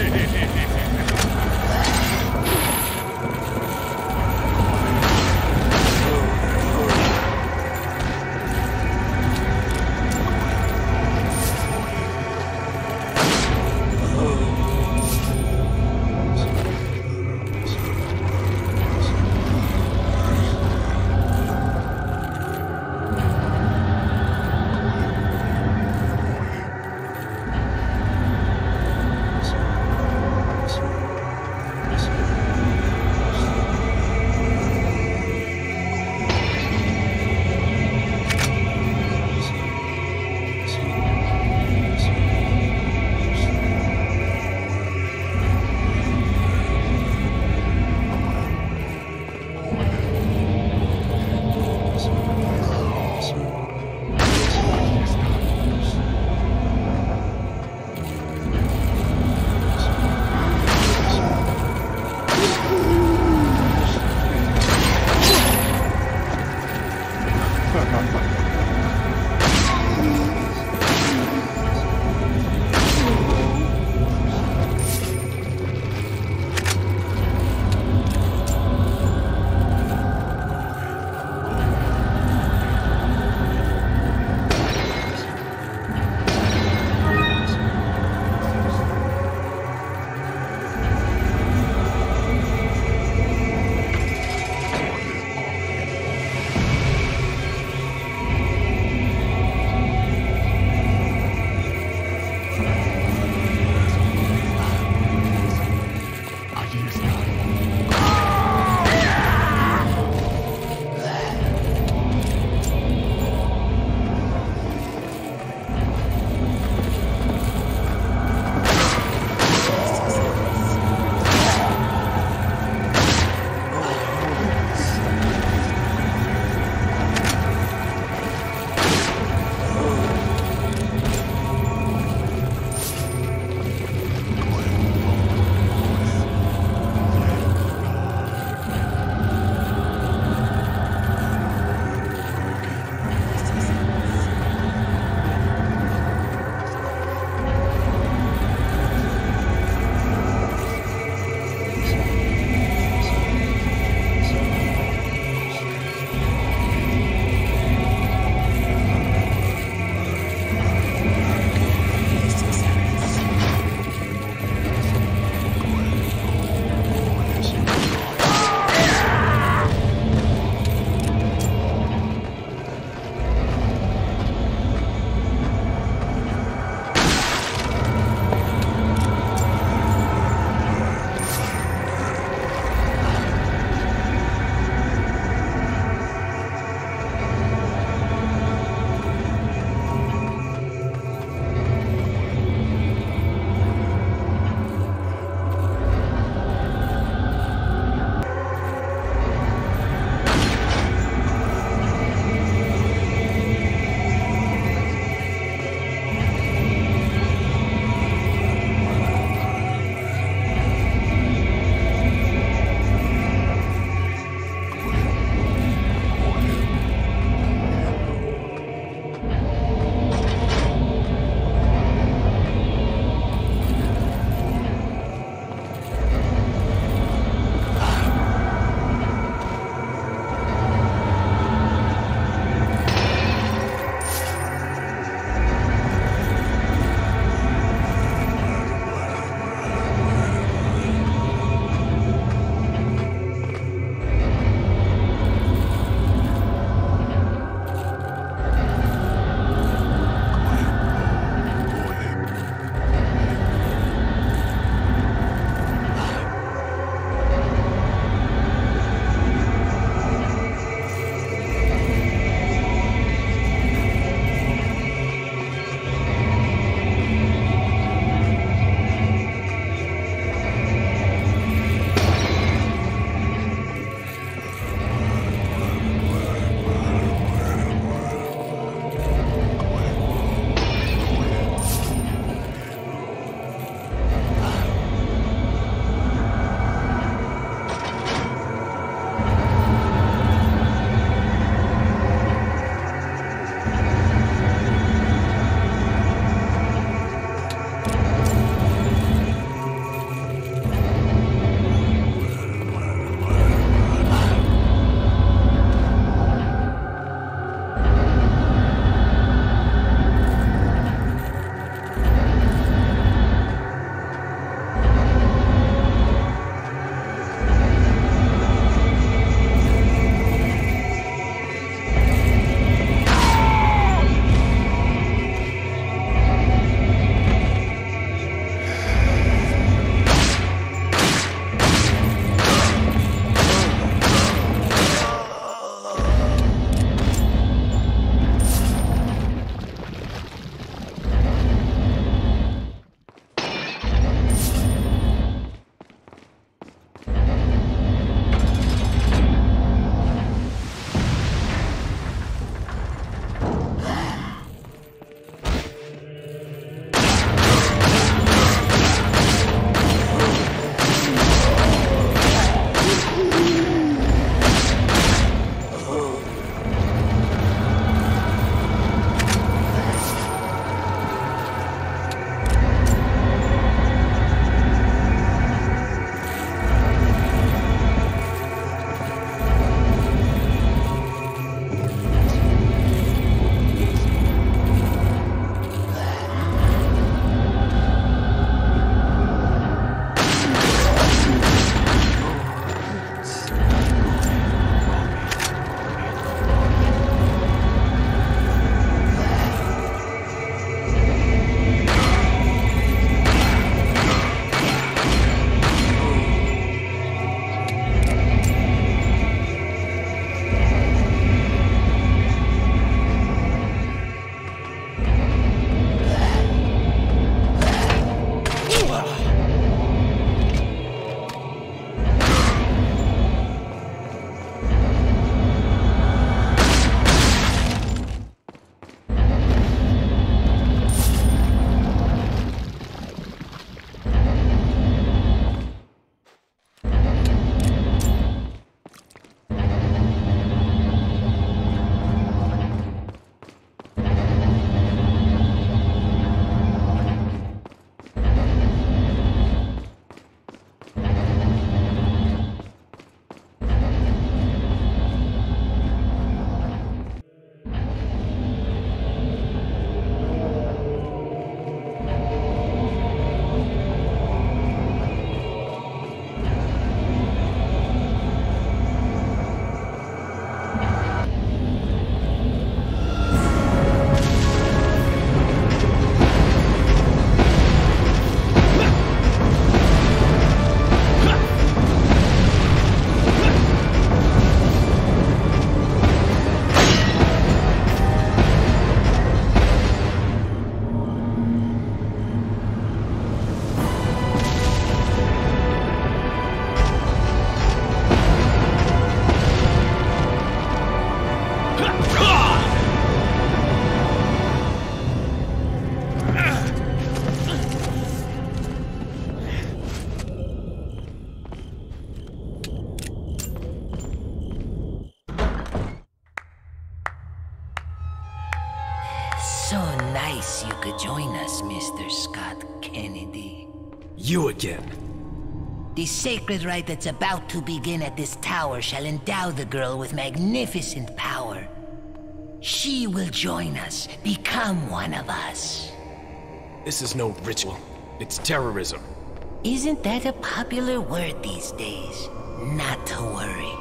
Hehehehe So nice you could join us, Mr. Scott Kennedy. You again. The sacred rite that's about to begin at this tower shall endow the girl with magnificent power. She will join us, become one of us. This is no ritual. It's terrorism. Isn't that a popular word these days? Not to worry.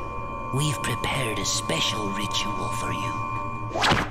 We've prepared a special ritual for you.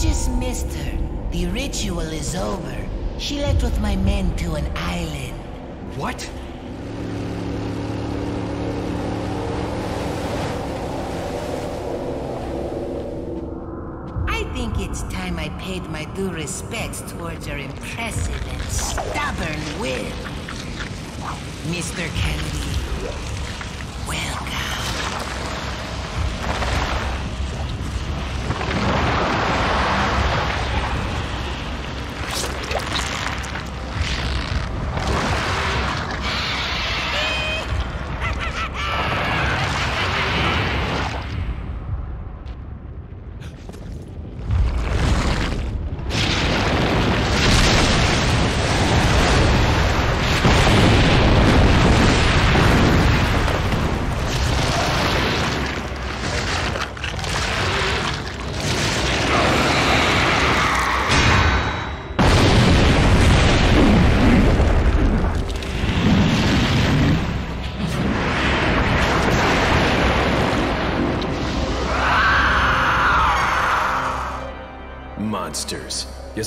Just missed her. The ritual is over. She left with my men to an island. What? I think it's time I paid my due respects towards your impressive and stubborn will. Mr. Kennedy,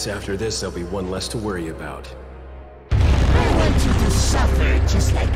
guess after this, there'll be one less to worry about. I want you to suffer just like